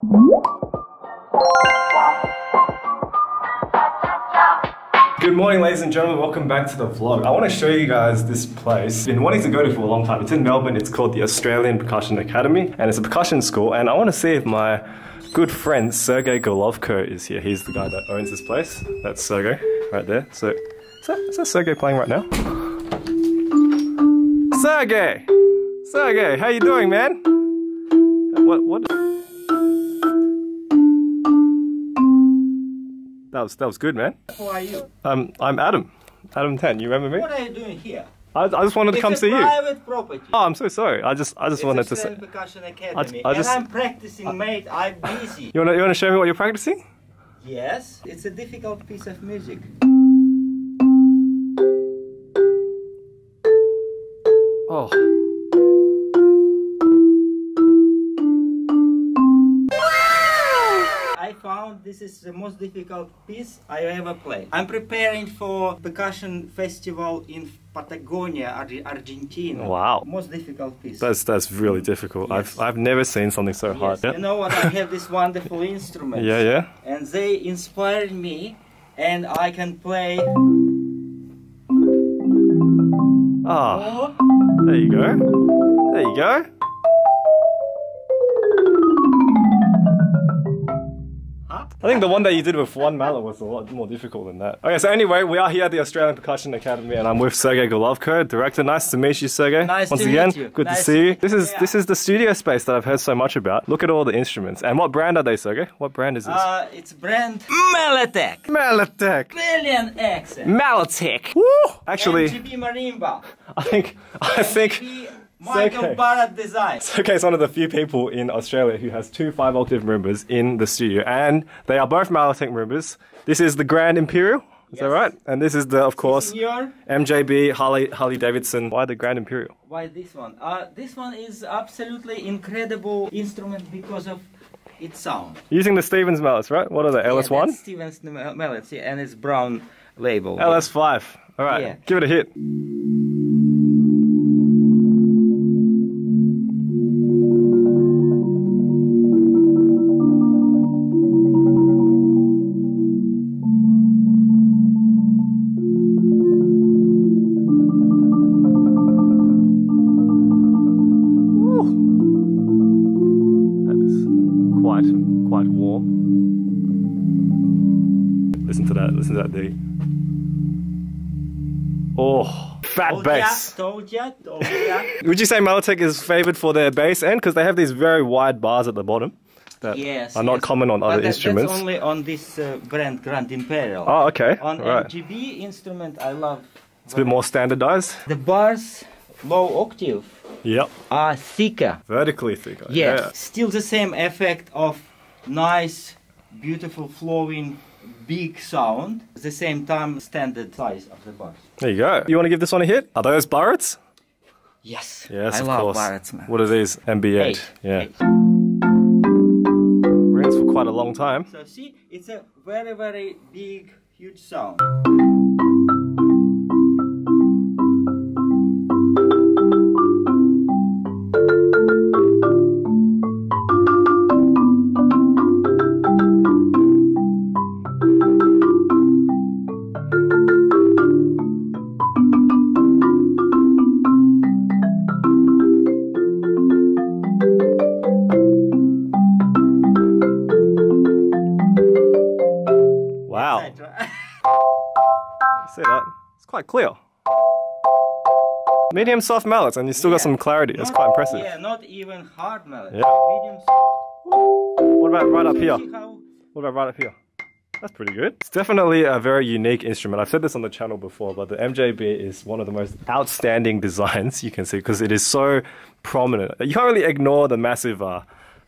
Good morning ladies and gentlemen, welcome back to the vlog. I want to show you guys this place. Been wanting to go to for a long time. It's in Melbourne, it's called the Australian Percussion Academy and it's a percussion school and I want to see if my good friend Sergey Golovko is here. He's the guy that owns this place. That's Sergey right there. So, is that, is that Sergey playing right now? Sergey! Sergey, how you doing man? What, what? That was that was good, man. Who are you? Um, I'm Adam. Adam Tan. You remember me? What are you doing here? I, I just wanted to come see you. private property. Oh, I'm so sorry. I just I just it's wanted to say. Percussion Academy. I just- and I'm practicing, mate. I'm busy. You wanna you wanna show me what you're practicing? yes, it's a difficult piece of music. Oh. This is the most difficult piece I ever played. I'm preparing for percussion festival in Patagonia, Ar- Argentina. Wow. Most difficult piece. That's that's really difficult. Yes. I've I've never seen something so hard. yes. You know what? I have this wonderful instrument. Yeah, yeah. and they inspired me and I can play Ah, there you go. There you go. I think the one that you did with one mallet was a lot more difficult than that. Okay, so anyway, we are here at the Australian Percussion Academy, and I'm with Sergey Golovko, director. Nice to meet you, Sergey. Nice Once to again, meet you. good Nice to see you. This is Yeah. this is the studio space that I've heard so much about. Look at all the instruments. And what brand are they, Sergey? What brand is this? uh, it's brand Melatech Malletech. Billion accent Malletech. Woo! Actually, MGB marimba I think I think MGB Michael okay. Burritt design Sergey is one of the few people in Australia who has two five octave marimbas in the studio, and they are both Malletech marimbas. This is the Grand Imperial. Is that right? And this is the, of course, Senior MJB Harley Harley Davidson. Why the Grand Imperial? why this one uh, this one is absolutely incredible instrument because of its sound Using the Stevens mallets, right? What are they? Yeah, LS1, that's Stevens mallets yeah, and it's brown label LS5. All right, Yeah. give it a hit. Listen to that. Listen to that D. Oh, fat bass. told ya, told ya. Would you say Malletech is favored for their bass end because they have these very wide bars at the bottom that Yes, are not yes. common on But other that- instruments? That's only on this uh, brand Grand Imperial. Oh, okay. On right. MGB instrument, I love It's a bit more standardized. the bars, low octave, Yep. are thicker. Vertically thicker. Yes, Yeah. still the same effect of nice, beautiful, flowing, big sound. At the same time, standard size of the bars. There you go. You want to give this one a hit? Are those Burritts? Yes, Yes, I of love course. Burritt's man. What are these? MB8. Eight. Yeah. Eight. Rings for quite a long time. So see, it's a very, very big, huge sound. See that? It's quite clear. Medium soft mallets, and you still got some clarity. That's quite impressive. Yeah, not even hard melody. Yeah. Medium soft. What about right up here? What about right up here? That's pretty good. It's definitely a very unique instrument. I've said this on the channel before, but the MJB is one of the most outstanding designs you can see because it is so prominent. You can't really ignore the massive uh,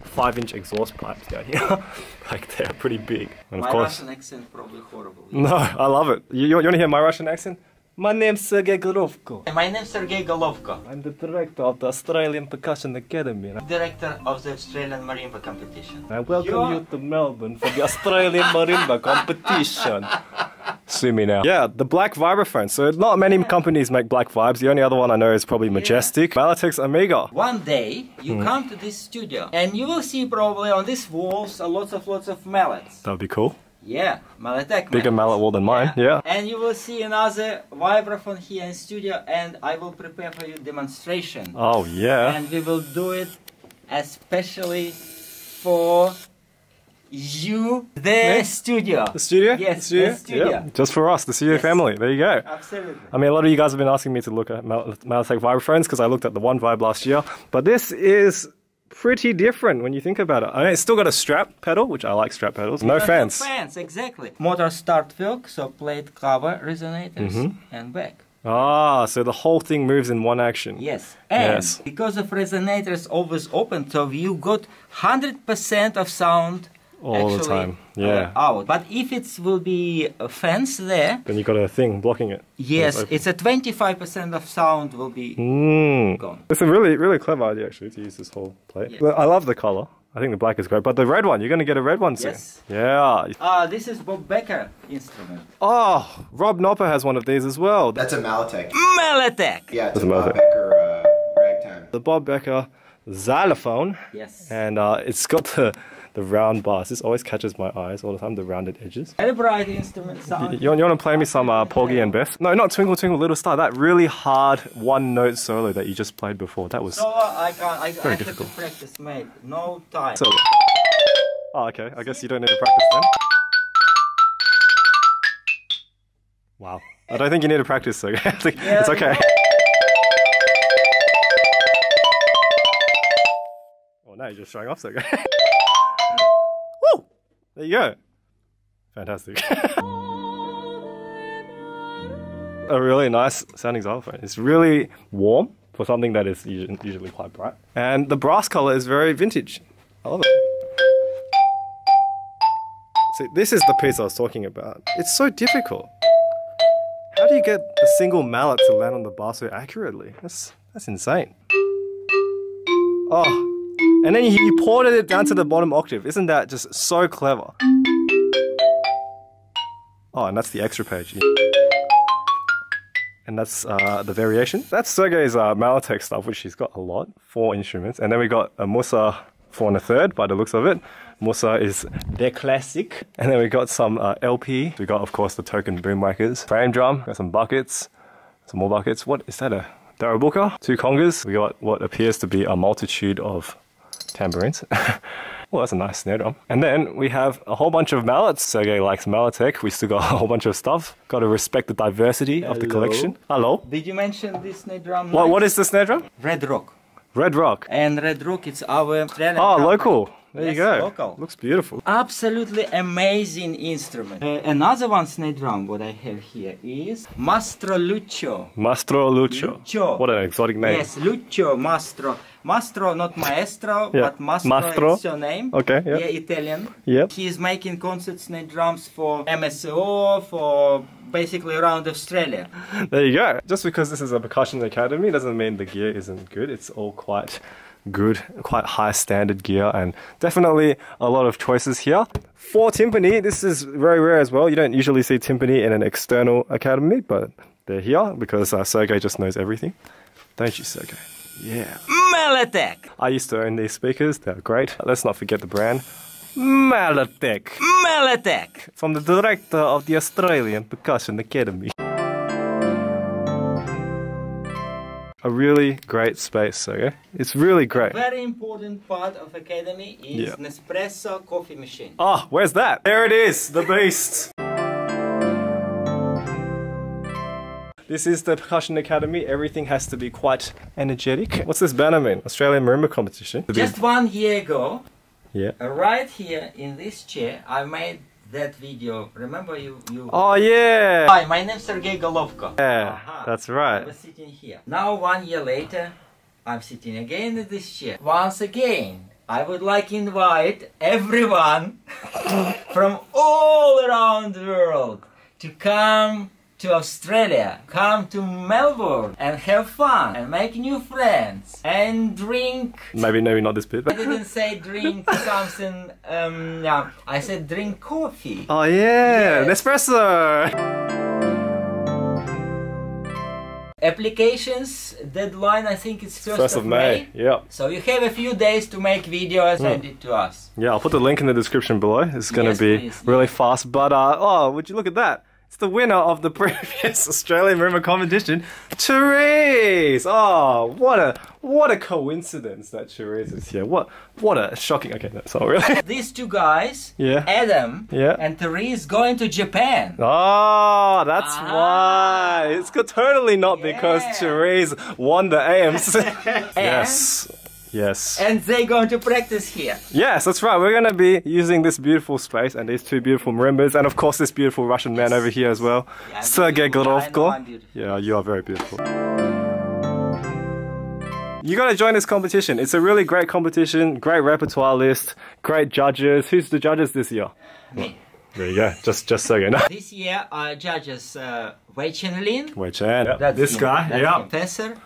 five inch exhaust pipes down here. like they're pretty big. And of my course, Russian accent probably horrible. no, I love it. You, you want to hear my Russian accent? My name's Sergey Gorovko. My name is Sergey Golovko, I'm the director of the Australian Percussion Academy. director of the Australian Marimba competition. I welcome You're- you to Melbourne for the Australian Marimba competition. Sue me now. Yeah, the black vibraphone. So not many companies make black vibes. The only other one I know is probably Majestic. Malatex Amiga. One day you Hmm. come to this studio and you will see probably on these walls a lots of lots of mallets. That would be cool. Yeah, Malletech Bigger mallet wall than mine. Yeah. And you will see another vibraphone here in studio and I will prepare for you demonstration. Oh yeah. And we will do it especially for you, the studio. The studio? Yes, the studio? the studio. Yep. Just for us, the studio Yes. family. There you go. Absolutely. I mean, a lot of you guys have been asking me to look at Mal- Malletech Vibraphones because I looked at the one Vibe last year. But this is pretty different when you think about it. I mean, it's still got a strap pedal, which I like strap pedals. No fans. fans, exactly. Motor start work, so plate cover resonators Mm-hmm. and back. Ah, so the whole thing moves in one action. Yes, and Yes. because of resonators always open, so you got hundred percent of sound All the actually, time, yeah. uh, out. But if it will be a fence there, Then you got a thing blocking it. yes, open. it's a twenty-five percent of sound will be Mm. gone. It's a really, really clever idea actually to use this whole plate. Yes. I love the color. I think the black is great, but the red one, you're going to get a red one soon. Yes. Yeah. Ah, this is Bob Becker instrument. Oh, Rob Knopper has one of these as well. That's a Malletech. Malletech! Yeah, it's That's a a Bob Becker uh, ragtime. The Bob Becker xylophone. Yes. And uh, it's got the, the round bars. This always catches my eyes all the time, the rounded edges. Very bright instrument sound. You, you want to play me some uh, Porgy and Bess? No, not Twinkle Twinkle Little Star. That really hard one note solo that you just played before. That was So I can't. I, I have difficult. to practice, mate. No time. So, Oh, okay. I guess you don't need to practice then. Wow. I don't think you need to practice, so I think it's okay. Oh, now you're just showing off, so! There you go. Fantastic. A really nice sounding xylophone. It's really warm for something that is usually quite bright. And the brass color is very vintage. I love it. See, this is the piece I was talking about. It's so difficult. How do you get a single mallet to land on the bar so accurately? That's that's insane. Oh, and then you ported it down to the bottom octave. Isn't that just so clever? Oh, and that's the extra page. And that's uh, the variation. That's Sergei's uh, Malletech stuff, which he's got a lot, four instruments. And then we got a Musser four and a third by the looks of it. Musser is the classic. And then we got some uh, LP. We got, of course, the token boomwhackers. Frame drum, got some buckets, some more buckets. What is that? A Darabuka? Two congas. We got what appears to be a multitude of tambourines. well, that's a nice snare drum. And then we have a whole bunch of mallets. Sergey likes Malletech. We still got a whole bunch of stuff. Got to respect the diversity of the collection. Hello. Did you mention this snare drum? What, what is the snare drum? Red Rock. Red Rock. And Red Rock, it's our ah, Australian Oh, company. local. There Yes, you go. local. Looks beautiful. Absolutely amazing instrument. Uh, another one snare drum, what I have here is Mastro Lucio. Mastro Lucio. Lucio. What an exotic name. Yes, Lucio Mastro. Mastro, not maestro, Yeah, but Mastro, Mastro. is your name. Okay, yeah. Yeah, Italian. Yep. He is making concert snare drums for MSO, for basically around Australia. There you go. Just because this is a percussion academy doesn't mean the gear isn't good. It's all quite good, quite high standard gear, and definitely a lot of choices here. For timpani, this is very rare as well. You don't usually see timpani in an external academy, but they're here because uh, Sergey just knows everything. Don't you, Sergey? Yeah. Malletech. I used to own these speakers. They're great. Let's not forget the brand. Malletech. Malletech. From the director of the Australian Percussion Academy. A really great space, okay? It's really great. Very important part of academy is Yeah. Nespresso coffee machine. Oh, where's that? There it is, the beast. This is the Percussion Academy. Everything has to be quite energetic. What's this banner mean? Australian Marimba competition. Just one year ago, yeah. right here in this chair, I made that video. Remember you? you Oh yeah. Hi, my name's Sergey Golovko. Yeah, Aha. that's I right. was sitting here. Now, one year later, I'm sitting again in this chair. Once again, I would like to invite everyone from all around the world to come to Australia, come to Melbourne and have fun and make new friends and drink. Maybe, maybe not this bit. I didn't say drink something. Um, yeah, I said drink coffee. Oh yeah, Yes. Nespresso. Applications deadline, I think it's first, First of May. Yeah, So you have a few days to make videos Hmm. and it to us. yeah. I'll put the link in the description below. It's gonna Yes, be please. really fast. But uh, oh, would you look at that? It's the winner of the previous Australian River competition, Therese. Oh, what a what a coincidence that Therese is here. What what a shocking. Okay, that's not really. These two guys, Yeah. Adam Yeah. and Therese, going to Japan. Oh, that's Ah. why. It's totally not because Therese won the AMC. yes. Yes. And they're going to practice here. Yes, that's right. We're going to be using this beautiful space and these two beautiful marimbas, and of course, this beautiful Russian man over here as well, Yeah, Sergei beautiful. I know Gorovko. Yeah, you are very beautiful. You got to join this competition. It's a really great competition, great repertoire list, great judges. Who's the judges this year? Me. There you go. Just, just Sergei. No. This year, our judges uh, Wei Chen Lin. Wei Chen. Yep. That's This him. guy. That's yeah. him. Professor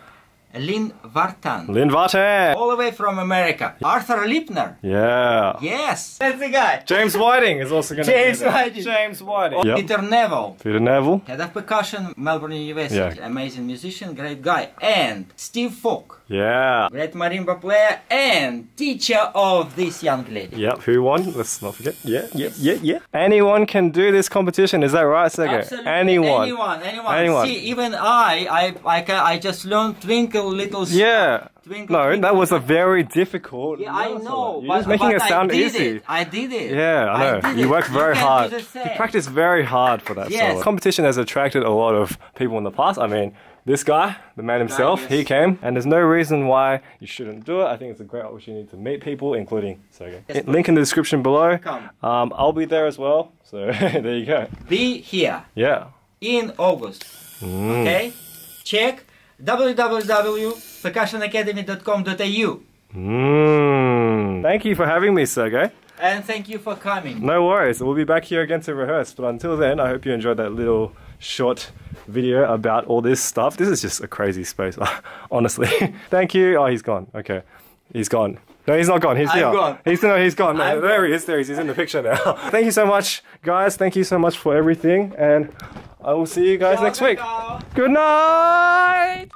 Lin Vartan. Lin Vartan. All the way from America. Arthur Lipner. Yeah. Yes, that's the guy. James Whiting is also going to James be there. Whiting. James Whiting. Yep. Peter Neville. Peter Neville. Head of percussion, Melbourne University. Yeah. Amazing musician, great guy. And Steve Falk. Yeah. Great marimba player and teacher of this young lady. Yep. Who won? Let's not forget. Yeah. Yeah. Yeah. Yeah. Anyone can do this competition. Is that right, Sergey? Absolutely. Anyone. Anyone. Anyone. Anyone. See, even I, I, I, ca- I just learned Twinkle Little. Yeah. Twinkle, No, twinkle, that was a very difficult. Yeah, I know. You're but, just making but it sound I did easy. It. I did it. Yeah, I know. did you worked very can hard. You practiced very hard for that Yes. solo. Competition has attracted a lot of people in the past. I mean, this guy, the man himself, yes. he came, and there's no reason why you shouldn't do it. I think it's a great opportunity to meet people, including Sergey. Yes, Link in the description below. Come. Um, I'll be there as well. So there you go. Be here Yeah. in August. Mm. Okay? Check www.percussionacademy.com.au Mm. Thank you for having me, Sergey. and thank you for coming. No worries. We'll be back here again to rehearse. But until then, I hope you enjoyed that little short video about all this stuff. This is just a crazy space, honestly. Thank you. Oh, he's gone. Okay. He's gone. No, he's not gone. He's I'm here. gone. He's no, he's gone. No, there he is. There he is. He's in the picture now. Thank you so much, guys. Thank you so much for everything, and I will see you guys next week. Good night.